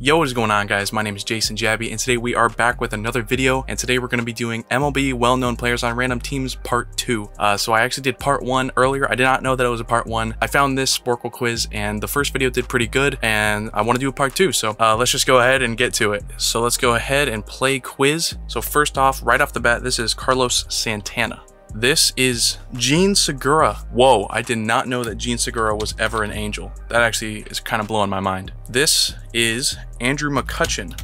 Yo, what is going on guys? My name is Jason Jabby and today we are back with another video and today we're going to be doing MLB well-known players on random teams part 2. Uh, so I actually did part 1 earlier. I did not know that it was a part 1. I found this Sporcle quiz and the first video did pretty good and I want to do a part 2. So uh, let's just go ahead and get to it. So let's go ahead and play quiz. So first off, right off the bat, this is Carlos Santana. This is Jean Segura. Whoa, I did not know that Jean Segura was ever an angel. That actually is kind of blowing my mind. This is Andrew McCutchen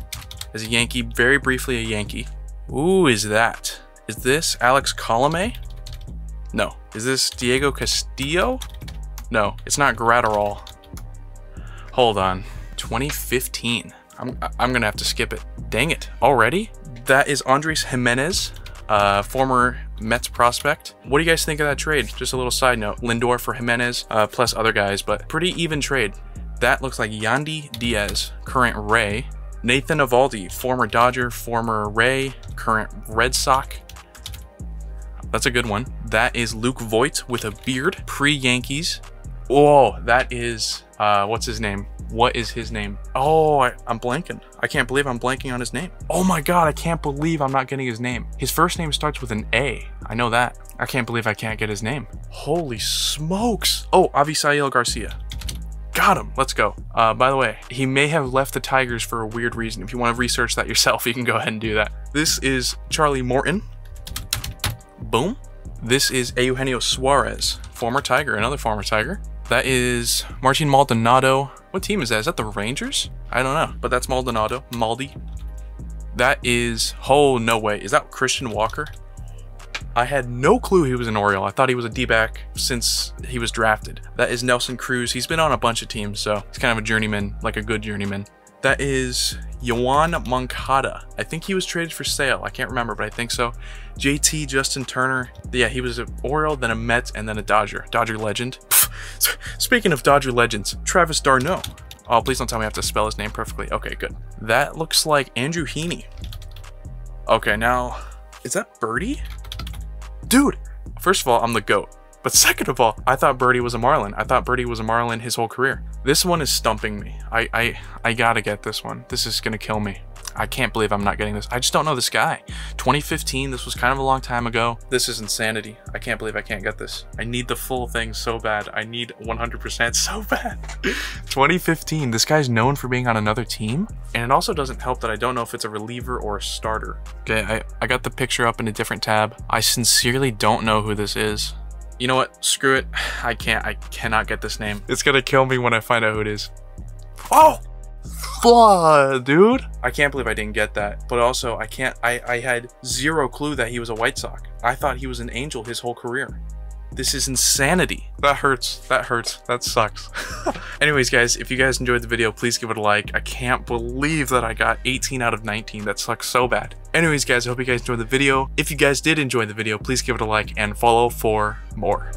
as a Yankee, very briefly a Yankee. Who is that? Is this Alex Colome? No. Is this Diego Castillo? No, it's not Graterol. Hold on. 2015. I'm, I'm gonna have to skip it. Dang it, already? That is Andres Gimenez, uh, former Mets prospect. What do you guys think of that trade? Just a little side note. Lindor for Gimenez, uh, plus other guys, but pretty even trade. That looks like Yandy Diaz, current Ray. Nathan Eovaldi, former Dodger, former Ray, current Red Sox. That's a good one. That is Luke Voit with a beard, pre-Yankees. Oh, that is, uh, what's his name? What is his name? Oh, I, am blanking. I can't believe I'm blanking on his name. Oh my god, I can't believe I'm not getting his name. His first name starts with an A. I know that. I can't believe I can't get his name. Holy smokes. Oh, Avisail Garcia. Got him. Let's go. Uh, by the way, he may have left the Tigers for a weird reason. If you want to research that yourself, you can go ahead and do that. This is Charlie Morton. Boom. This is Eugenio Suarez, former Tiger, another former Tiger. That is Martin Maldonado. What team is that? Is that the Rangers? I don't know, but that's Maldonado. Maldi. That is, oh, no way. Is that Christian Walker? I had no clue he was an Oriole. I thought he was a D-back since he was drafted. That is Nelson Cruz. He's been on a bunch of teams, so he's kind of a journeyman, like a good journeyman. That is Yoan Moncada. I think he was traded for Sale. I can't remember, but I think so. JT Justin Turner. Yeah, he was an Oriole, then a Met, and then a Dodger. Dodger legend. Speaking of Dodger legends, Travis d'Arnaud. Oh, please don't tell me I have to spell his name perfectly. Okay, good. That looks like Andrew Heaney. Okay, now, is that Birdie? Dude, first of all, I'm the GOAT. But second of all, I thought Birdie was a Marlin. I thought Birdie was a Marlin his whole career. This one is stumping me. I, I, I gotta get this one. This is gonna kill me. I can't believe I'm not getting this. I just don't know this guy. 2015, this was kind of a long time ago. This is insanity. I can't believe I can't get this. I need the full thing so bad. I need 100% so bad. 2015, this guy's known for being on another team. And it also doesn't help that I don't know if it's a reliever or a starter. Okay, I, I got the picture up in a different tab. I sincerely don't know who this is. You know what? Screw it. I can't. I cannot get this name. It's gonna kill me when I find out who it is. Oh! Flaw, dude. I can't believe I didn't get that. But also, I can't. I, I had zero clue that he was a White Sox. I thought he was an Angel his whole career. This is insanity. That hurts. That hurts. That sucks. Anyways, guys, if you guys enjoyed the video, please give it a like. I can't believe that I got 18 out of 19. That sucks so bad. Anyways, guys, I hope you guys enjoyed the video. If you guys did enjoy the video, please give it a like and follow for more.